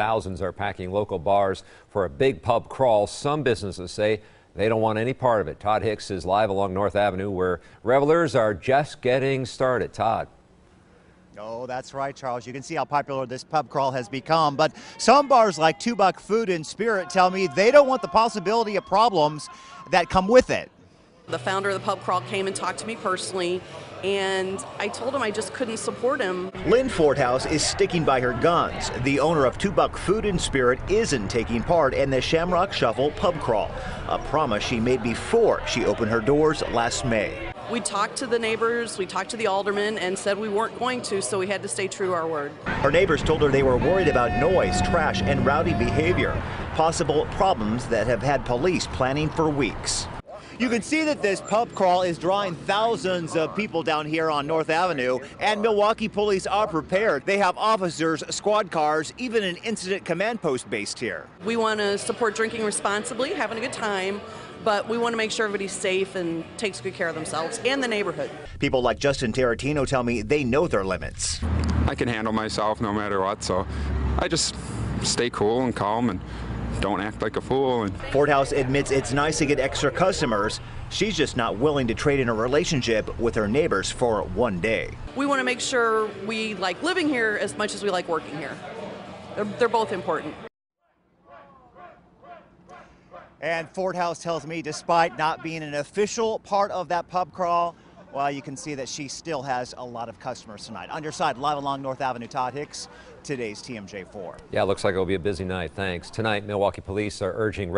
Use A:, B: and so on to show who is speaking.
A: thousands are packing local bars for a big pub crawl. Some businesses say they don't want any part of it. Todd Hicks is live along North Avenue where revelers are just getting started. Todd.
B: Oh, that's right, Charles. You can see how popular this pub crawl has become. But some bars like Two Buck Food and Spirit tell me they don't want the possibility of problems that come with it.
C: The founder of the pub crawl came and talked to me personally, and I told him I just couldn't support him.
B: Lynn Forthouse is sticking by her guns. The owner of Two Buck Food and Spirit isn't taking part in the Shamrock Shuffle pub crawl, a promise she made before she opened her doors last May.
C: We talked to the neighbors, we talked to the aldermen, and said we weren't going to, so we had to stay true to our word.
B: Her neighbors told her they were worried about noise, trash, and rowdy behavior, possible problems that have had police planning for weeks. You can see that this pub crawl is drawing thousands of people down here on North Avenue, and Milwaukee police are prepared. They have officers, squad cars, even an incident command post based here.
C: We want to support drinking responsibly, having a good time, but we want to make sure everybody's safe and takes good care of themselves and the neighborhood.
B: People like Justin Tarantino tell me they know their limits.
D: I can handle myself no matter what, so I just stay cool and calm and don't act like a fool. And
B: Forthouse admits it's nice to get extra customers. She's just not willing to trade in a relationship with her neighbors for one day.
C: We want to make sure we like living here as much as we like working here. They're, they're both important. And Forthouse tells me, despite not being an official part of that pub crawl, well, you can see that she still has a lot of customers tonight. On your side, live along North Avenue, Todd Hicks, today's TMJ4.
A: Yeah, looks like it'll be a busy night. Thanks. Tonight, Milwaukee police are urging